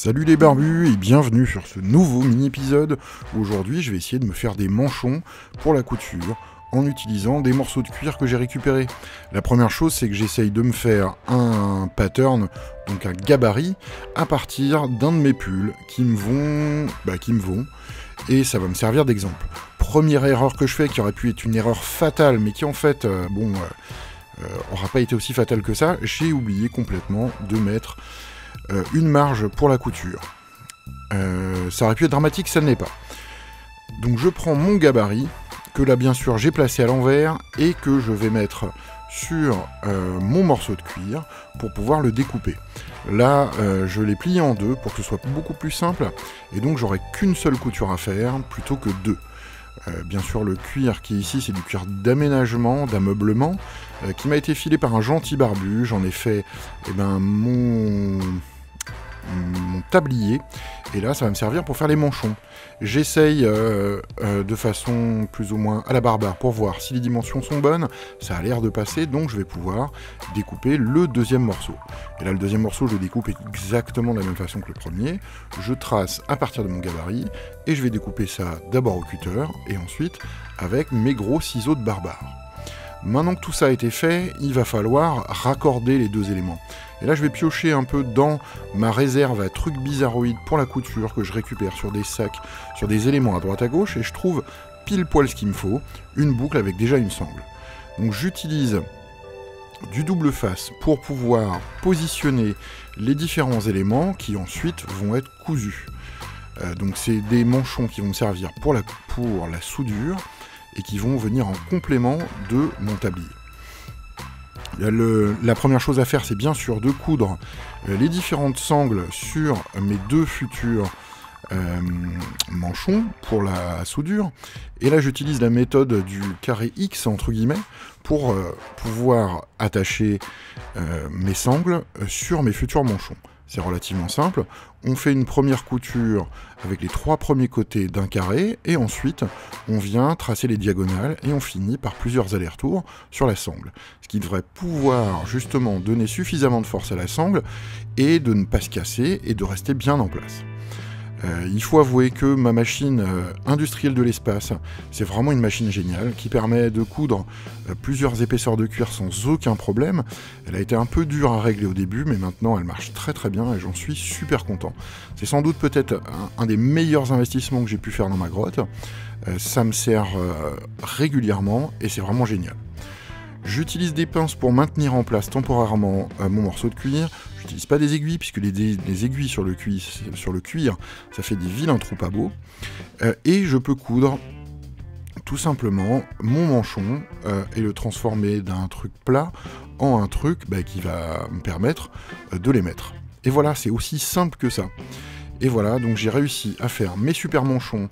Salut les barbus et bienvenue sur ce nouveau mini-épisode. Aujourd'hui, je vais essayer de me faire des manchons pour la couture en utilisant des morceaux de cuir que j'ai récupérés. La première chose, c'est que j'essaye de me faire un pattern, donc un gabarit, à partir d'un de mes pulls qui me vont, bah, qui me vont, et ça va me servir d'exemple. Première erreur que je fais, qui aurait pu être une erreur fatale, mais qui en fait, euh, bon, euh, euh, aura pas été aussi fatale que ça, j'ai oublié complètement de mettre euh, une marge pour la couture. Euh, ça aurait pu être dramatique, ça ne l'est pas. Donc je prends mon gabarit, que là bien sûr j'ai placé à l'envers, et que je vais mettre sur euh, mon morceau de cuir pour pouvoir le découper. Là, je l'ai plié en deux pour que ce soit beaucoup plus simple, et donc j'aurai qu'une seule couture à faire plutôt que deux. bien sûr, le cuir qui est ici, c'est du cuir d'aménagement, d'ameublement, qui m'a été filé par un gentil barbu. J'en ai fait eh ben, mon, mon tablier. Et là, ça va me servir pour faire les manchons. J'essaye euh, euh, de façon plus ou moins à la barbare pour voir si les dimensions sont bonnes. Ça a l'air de passer, donc je vais pouvoir découper le deuxième morceau. Et là, le deuxième morceau, je découpe exactement de la même façon que le premier. Je trace à partir de mon gabarit et je vais découper ça d'abord au cutter et ensuite avec mes gros ciseaux de barbare. Maintenant que tout ça a été fait, il va falloir raccorder les deux éléments. Et là, je vais piocher un peu dans ma réserve à trucs bizarroïdes pour la couture que je récupère sur des sacs, sur des éléments à droite à gauche, et je trouve pile poil ce qu'il me faut, une boucle avec déjà une sangle. Donc j'utilise du double face pour pouvoir positionner les différents éléments qui ensuite vont être cousus. Euh, donc c'est des manchons qui vont servir pour la soudure et qui vont venir en complément de mon tablier la première chose à faire, c'est bien sûr de coudre euh, les différentes sangles sur mes deux futurs euh, manchons pour la soudure. Et là, j'utilise la méthode du carré X, entre guillemets, pour euh, pouvoir attacher mes sangles sur mes futurs manchons. C'est relativement simple. On fait une première couture avec les trois premiers côtés d'un carré et ensuite on vient tracer les diagonales et on finit par plusieurs allers-retours sur la sangle. Ce qui devrait pouvoir justement donner suffisamment de force à la sangle et de ne pas se casser et de rester bien en place. Euh, il faut avouer que ma machine euh, industrielle de l'espace, c'est vraiment une machine géniale qui permet de coudre euh, plusieurs épaisseurs de cuir sans aucun problème. Elle a été un peu dure à régler au début, mais maintenant elle marche très très bien et j'en suis super content. C'est sans doute peut-être un, des meilleurs investissements que j'ai pu faire dans ma grotte. ça me sert régulièrement et c'est vraiment génial. J'utilise des pinces pour maintenir en place temporairement mon morceau de cuir. J'utilise pas des aiguilles, puisque les, aiguilles sur le, cuir, ça fait des vilains trous pas beaux. Euh, et je peux coudre tout simplement mon manchon euh, et le transformer d'un truc plat en un truc bah, qui va me permettre euh, de les mettre. Et voilà, c'est aussi simple que ça. Et voilà, donc j'ai réussi à faire mes super manchons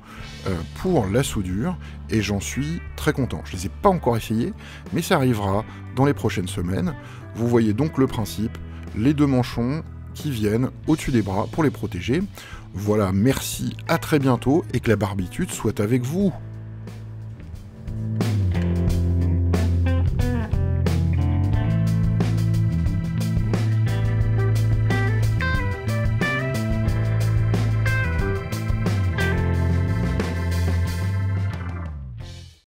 pour la soudure et j'en suis très content. Je ne les ai pas encore essayés, mais ça arrivera dans les prochaines semaines. Vous voyez donc le principe les deux manchons qui viennent au-dessus des bras pour les protéger. Voilà, merci, à très bientôt et que la barbitude soit avec vous.